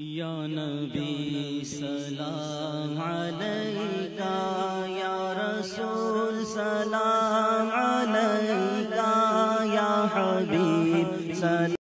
یا نبی سلام علیکہ یا رسول سلام علیکہ یا حبیب سلام